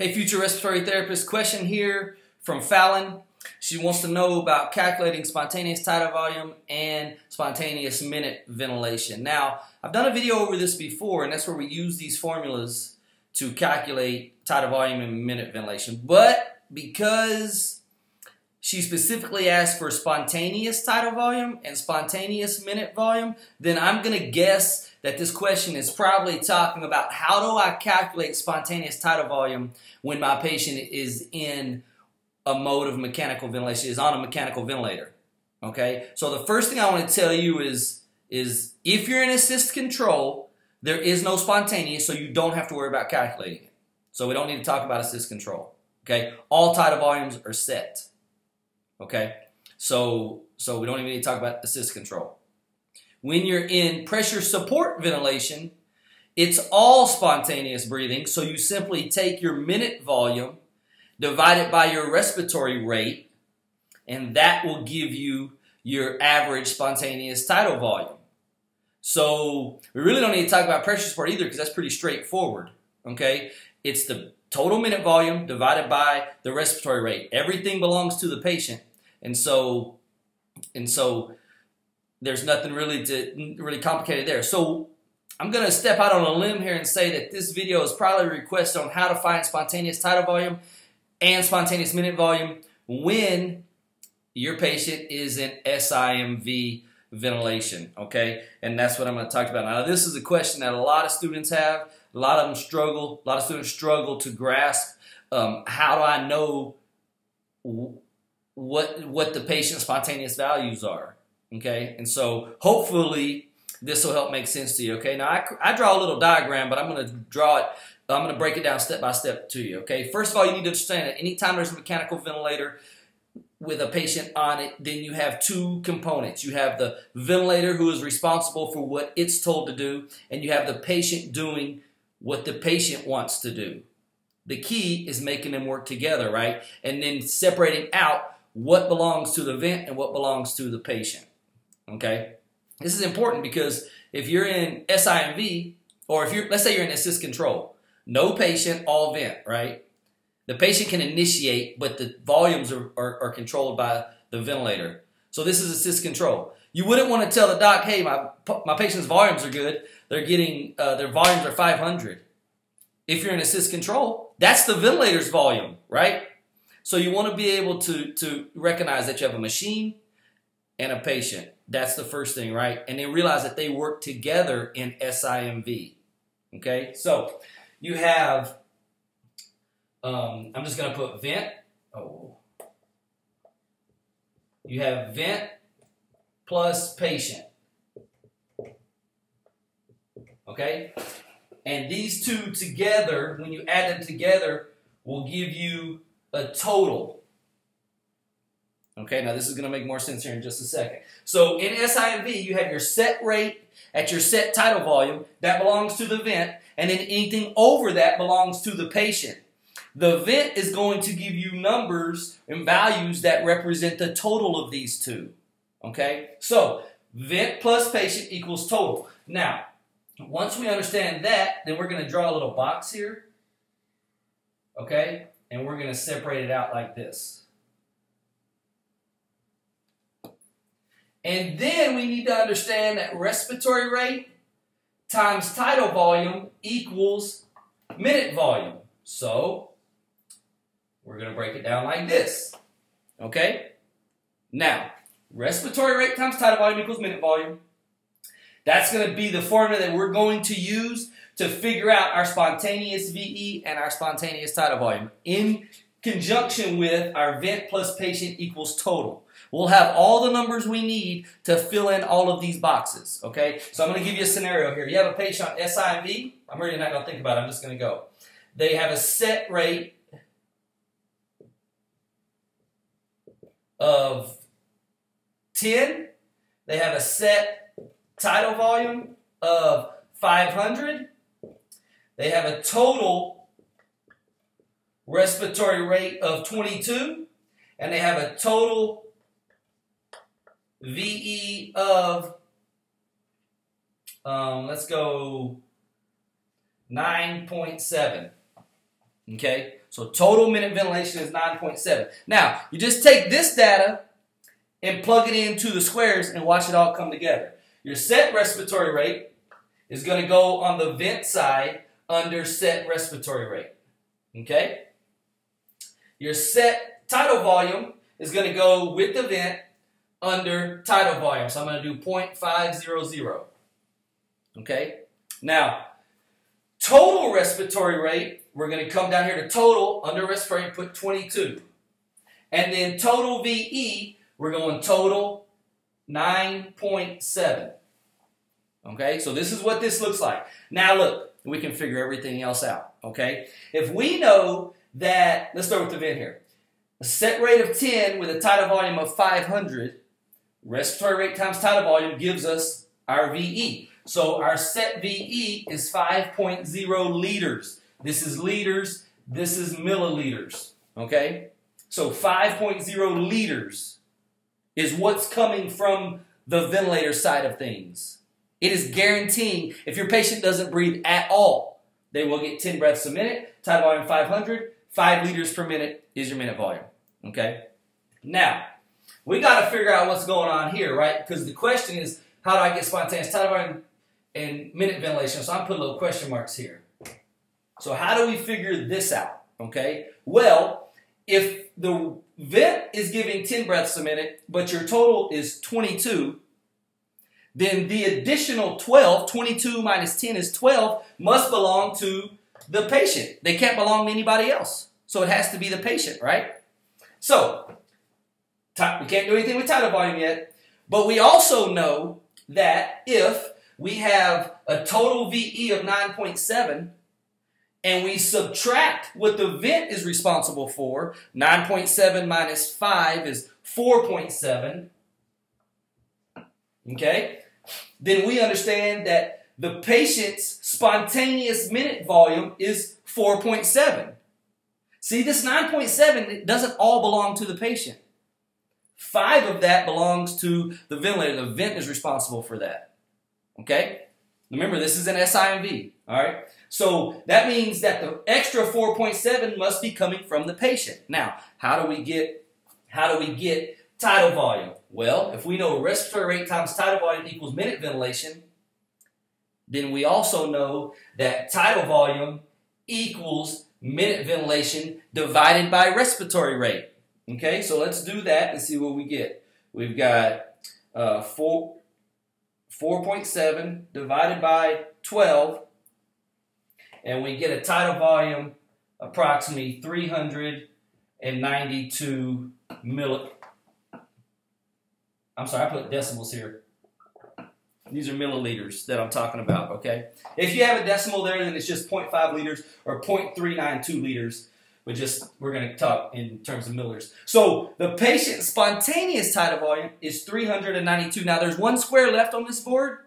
Hey, future respiratory therapist, question here from Fallon. She wants to know about calculating spontaneous tidal volume and spontaneous minute ventilation. Now, I've done a video over this before, and that's where we use these formulas to calculate tidal volume and minute ventilation. But because she specifically asked for spontaneous tidal volume and spontaneous minute volume, then I'm going to guess that this question is probably talking about how do I calculate spontaneous tidal volume when my patient is in a mode of mechanical ventilation, is on a mechanical ventilator. Okay, so the first thing I want to tell you is, is if you're in assist control, there is no spontaneous, so you don't have to worry about calculating it. So we don't need to talk about assist control. Okay, all tidal volumes are set. Okay, so so we don't even need to talk about assist control. When you're in pressure support ventilation, it's all spontaneous breathing, so you simply take your minute volume, divide it by your respiratory rate, and that will give you your average spontaneous tidal volume. So we really don't need to talk about pressure support either because that's pretty straightforward. Okay, it's the total minute volume divided by the respiratory rate. Everything belongs to the patient, and so and so there's nothing really to really complicated there. So I'm going to step out on a limb here and say that this video is probably a request on how to find spontaneous tidal volume and spontaneous minute volume when your patient is in SIMV ventilation, okay? And that's what I'm going to talk about. Now, this is a question that a lot of students have. A lot of them struggle. A lot of students struggle to grasp um, how do I know what what the patient's spontaneous values are. Okay, and so hopefully this will help make sense to you. Okay, now I, I draw a little diagram, but I'm going to draw it. I'm going to break it down step by step to you. Okay, first of all, you need to understand that anytime there's a mechanical ventilator with a patient on it, then you have two components. You have the ventilator who is responsible for what it's told to do, and you have the patient doing what the patient wants to do. The key is making them work together, right? And then separating out what belongs to the vent and what belongs to the patient. Okay? This is important because if you're in SIMV, or if you're, let's say you're in assist control, no patient, all vent, right? The patient can initiate, but the volumes are, are, are controlled by the ventilator. So this is assist control. You wouldn't want to tell the doc, hey, my, my patient's volumes are good. They're getting, uh, their volumes are 500. If you're in assist control, that's the ventilator's volume, right? So you want to be able to, to recognize that you have a machine and a patient. That's the first thing, right? And then realize that they work together in SIMV. Okay, so you have, um, I'm just going to put vent. Oh. You have vent plus patient. Okay? And these two together, when you add them together, will give you a total Okay, now this is going to make more sense here in just a second. So in SIMV, you have your set rate at your set tidal volume. That belongs to the vent. And then anything over that belongs to the patient. The vent is going to give you numbers and values that represent the total of these two. Okay, so vent plus patient equals total. Now, once we understand that, then we're going to draw a little box here. Okay, and we're going to separate it out like this. And then we need to understand that respiratory rate times tidal volume equals minute volume. So we're going to break it down like this. Okay? Now, respiratory rate times tidal volume equals minute volume. That's going to be the formula that we're going to use to figure out our spontaneous VE and our spontaneous tidal volume in conjunction with our vent plus patient equals total. We'll have all the numbers we need to fill in all of these boxes, okay? So I'm going to give you a scenario here. You have a patient on SIMV. I'm really not going to think about it. I'm just going to go. They have a set rate of 10. They have a set tidal volume of 500. They have a total respiratory rate of 22. And they have a total VE of, um, let's go 9.7. Okay, so total minute ventilation is 9.7. Now, you just take this data and plug it into the squares and watch it all come together. Your set respiratory rate is going to go on the vent side under set respiratory rate. Okay? Your set tidal volume is going to go with the vent under tidal volume. So I'm going to do 0.500. Okay? Now, total respiratory rate, we're going to come down here to total under respiratory and put 22. And then total VE, we're going total 9.7. Okay, so this is what this looks like. Now look, we can figure everything else out. Okay, if we know that, let's start with the vent here. A set rate of 10 with a tidal volume of 500, respiratory rate times tidal volume gives us our VE. So our set VE is 5.0 liters. This is liters, this is milliliters. Okay? So 5.0 liters is what's coming from the ventilator side of things. It is guaranteeing if your patient doesn't breathe at all, they will get 10 breaths a minute, tidal volume 500, 5 liters per minute is your minute volume. Okay? Now, we got to figure out what's going on here, right? Because the question is, how do I get spontaneous tidal and minute ventilation? So I'm putting little question marks here. So how do we figure this out? Okay? Well, if the vent is giving 10 breaths a minute, but your total is 22, then the additional 12, 22 minus 10 is 12, must belong to the patient. They can't belong to anybody else. So it has to be the patient, right? So, we can't do anything with tidal volume yet, but we also know that if we have a total VE of 9.7 and we subtract what the vent is responsible for, 9.7 minus 5 is 4.7, okay? Then we understand that the patient's spontaneous minute volume is 4.7. See, this 9.7 doesn't all belong to the patient. Five of that belongs to the ventilator. The vent is responsible for that. Okay? Remember, this is an SIMV. All right? So that means that the extra 4.7 must be coming from the patient. Now, how do we get how do we get tidal volume? Well, if we know respiratory rate times tidal volume equals minute ventilation, then we also know that tidal volume equals minute ventilation divided by respiratory rate. Okay, so let's do that and see what we get. We've got uh, 4, 4.7 divided by 12, and we get a tidal volume approximately 392 milli. I'm sorry, I put decimals here. These are milliliters that I'm talking about, okay? If you have a decimal there, then it's just 0.5 liters or 0.392 liters. But just, we're going to talk in terms of milliliters. So the patient's spontaneous tidal volume is 392. Now there's one square left on this board.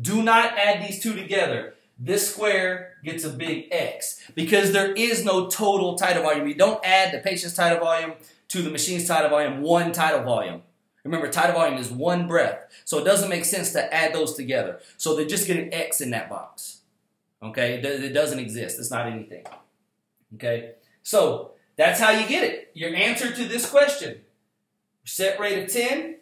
Do not add these two together. This square gets a big X because there is no total tidal volume. You don't add the patient's tidal volume to the machine's tidal volume, one tidal volume. Remember, tidal volume is one breath. So it doesn't make sense to add those together. So they just get an X in that box. Okay? It doesn't exist. It's not anything. Okay? So that's how you get it. Your answer to this question. Set rate of 10,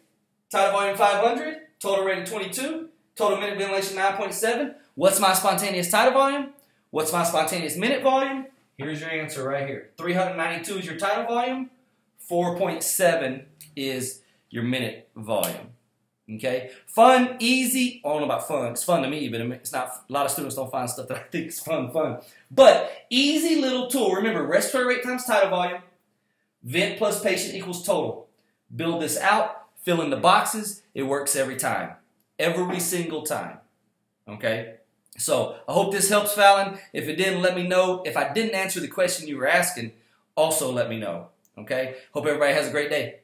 tidal volume 500, total rate of 22, total minute ventilation 9.7. What's my spontaneous tidal volume? What's my spontaneous minute volume? Here's your answer right here. 392 is your tidal volume. 4.7 is your minute volume. Okay, fun, easy. I don't know about fun. It's fun to me, but it's not. A lot of students don't find stuff that I think is fun, fun. But easy little tool. Remember, respiratory rate times tidal volume. Vent plus patient equals total. Build this out. Fill in the boxes. It works every time, every single time. Okay. So I hope this helps, Fallon. If it didn't, let me know. If I didn't answer the question you were asking, also let me know. Okay. Hope everybody has a great day.